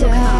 Yeah.